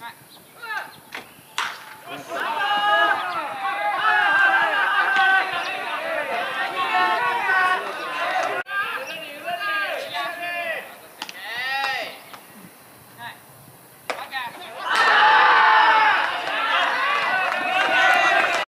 Right.